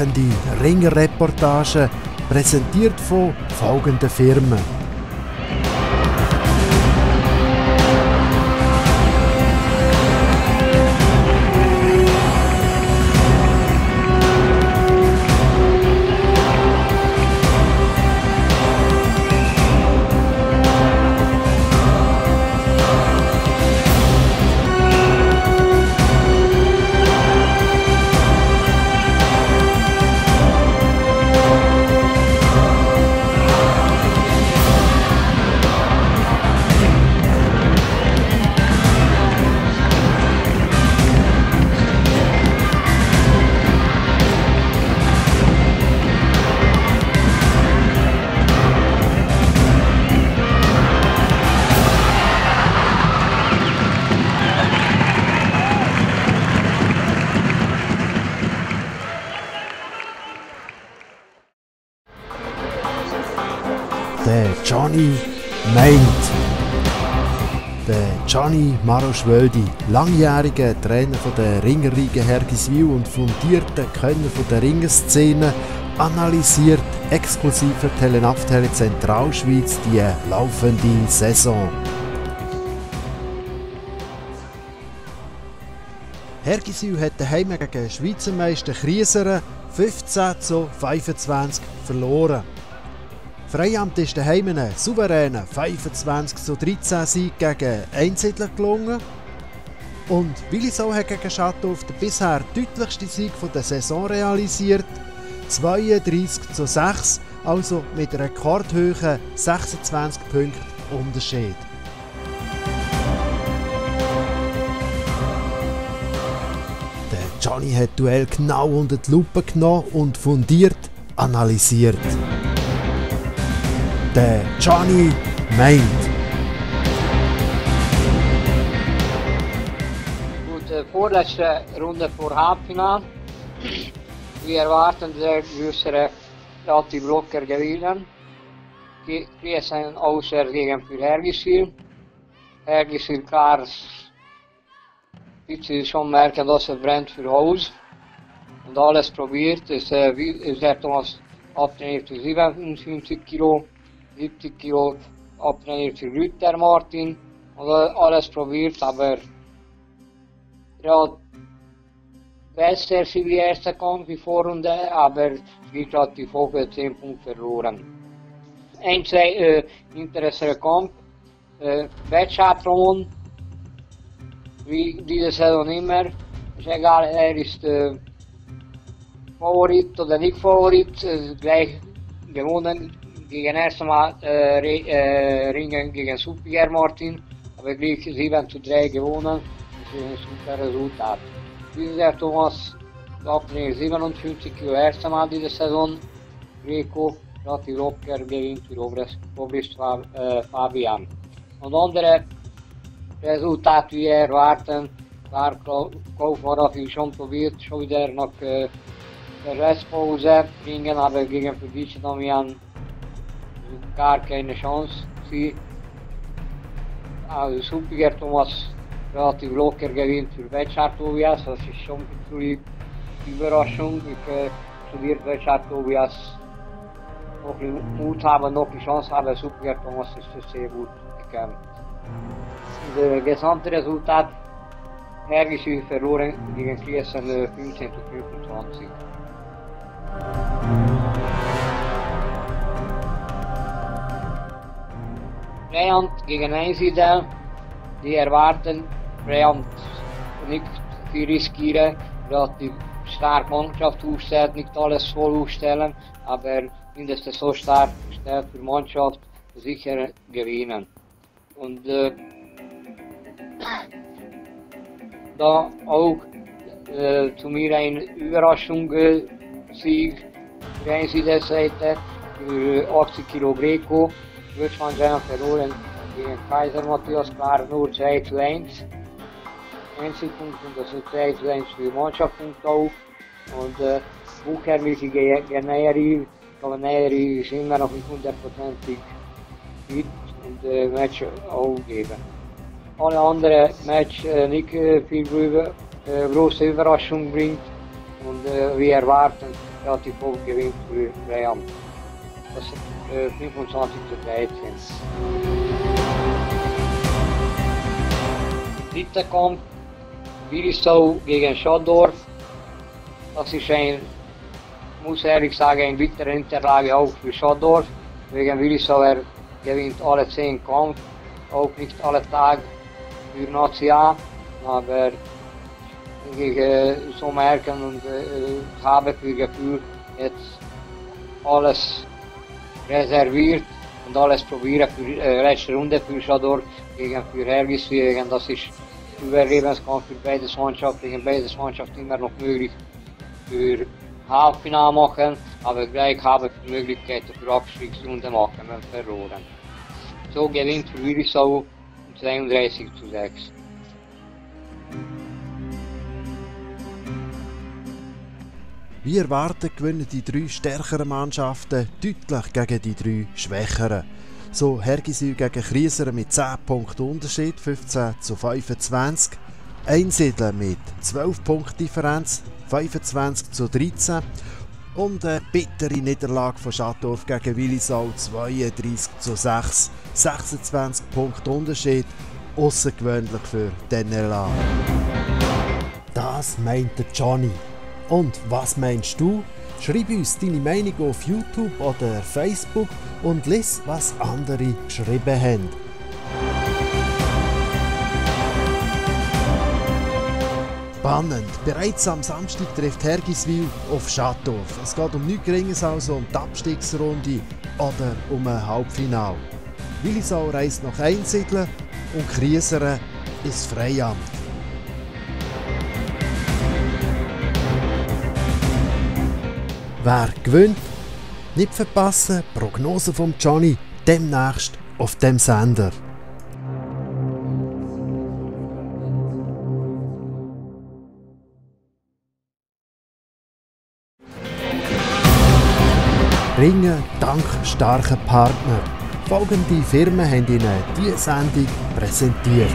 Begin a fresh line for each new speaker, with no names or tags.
packende Ringerreportagen, präsentiert von folgenden Firmen. Der Johnny meint. Der Gianni Maroschwöldi, langjähriger Trainer von der Ringerriege Hergiswil und fundierter Kenner von der Ringerszene, analysiert exklusiv für Telenavtele Zentralschweiz die laufende Saison. Hergiswil hat daheim gegen Schweizer Meister Krieseren 15 zu 25 verloren. Freiamt ist daheim einen souveränen 25 zu 13 Sieg gegen Einsiedler gelungen. Und Willisau hat gegen Schatthof den bisher deutlichsten Sieg der Saison realisiert. 32 zu 6, also mit rekordhöhen 26 Punkten Unterschied. Der Johnny hat Duell genau unter die Lupe genommen und fundiert analysiert. that Johnny
made. Goed, voorlaatste ronde voor halbfinale. We erwarten de größere Rati Blocker gewinnen. Kreszen außer gegen für Hergisil. Hergisil Kars picit schon merken, dass er brennt für Haus. Und alles probiert, es, äh, es hat uns abtrainiert für 57 Kilo. 70 Kilo abtrainiert für Luther Martin. Und alles probiert, aber ja, besser für die erste Kampf wie Vorrunde, aber wir hat die Vogel 10 Punkte verloren. Ein, zwei äh, interessanter Kampf. Äh, Wettschatron, wie diese Saison immer. Ist egal, er ist äh, Favorit oder nicht Favorit, äh, gleich gewonnen gegen erste Mal äh, äh, Ringen gegen Super Martin, aber gleich 7 zu 3 gewonnen. Das ist ein super Resultat. Dieses Jahr Thomas Doppler 57 Kilo erste Mal diese Saison. Greco relativ locker gewinnt für Obrist äh, Fabian. Und andere Resultat wie erwarten, klar Kaufmann hat viel schon probiert, noch äh, der Restpause bringen, aber gegen Felice Damian gar keine Chance. Sie, also Suppiger Thomas relativ locker gewinnt für Bechar Tobias, das ist schon eine Überraschung. Ich äh, studiert Bechar Tobias noch Mut haben, noch die Chance haben. Suppiger Thomas ist sehr gut gekämpft. Das gesamte Resultat Hergiswil verloren gegen Kliesen 15 zu 25. Freiant gegen Einsiedel, die erwarten Freiant nicht viel riskieren, relativ stark Mannschaft aufstellen, nicht alles voll aufstellen, aber mindestens so stark gestellt für Mannschaft sicher gewinnen. Und äh, da auch äh, zu mir ein Überraschungssieg für Einsiedel Seite für 80 Kilo Greco. which ones verloren the ruling en Kaiser Matthias Klarenhoer 2-1. Einzelpunkten, das ist 2-1 für die Mannschaftspunkte auf. Und äh, Bucher mit ist immer noch nicht hundertprozentig fit in de Match aufgeben. Alle andere Match äh, nicht äh, viel große Überraschung bringt und wir erwarten, dass die Volk gewinnt für Real. Das ist äh, 25 zu 13. Dritter Kampf, Willisau gegen Schaddorf. Das ist ein, muss ehrlich sagen, ein bitterer Hinterlage auch für Schaddorf. Wegen Willisau, er gewinnt alle 10 Kampf, auch nicht alle Tage für Nazi A, aber ich äh, so merken und habe für Gefühl jetzt alles reserviert und alles probieren für äh, letzte Runde für Schador gegen für Hergiswegen. Das ist Überlebenskampf für beide Mannschaften, gegen beide Mannschaften immer noch möglich für Halbfinale machen, aber gleich haben wir die Möglichkeit für Abstiegsrunde machen, wenn verloren. So gewinnt für Willisau 32 zu 6.
Wie erwartet gewinnen die drei stärkeren Mannschaften deutlich gegen die drei schwächeren. So Hergiswil gegen Krieseren mit 10 Punkten Unterschied, 15 zu 25. Einsiedeln mit 12 Punkten Differenz, 25 zu 13. Und eine bittere Niederlage von Schattdorf gegen Willisau, 32 zu 6. 26 Punkte Unterschied, außergewöhnlich für den NLA. Das meint Johnny. Und was meinst du? Schreib uns deine Meinung auf YouTube oder Facebook und lies, was andere geschrieben haben. Spannend! Bereits am Samstag trifft Hergiswil auf Schattdorf. Es geht um nichts Geringes als um die Abstiegsrunde oder um ein Halbfinale. Willisau reist nach Einsiedeln und Krieseren ins Freiamt. Wer gewinnt? Nicht verpassen, Prognose vom Johnny demnächst auf dem Sender. Ringen dank starken Partner. Folgende Firmen haben Ihnen diese Sendung präsentiert.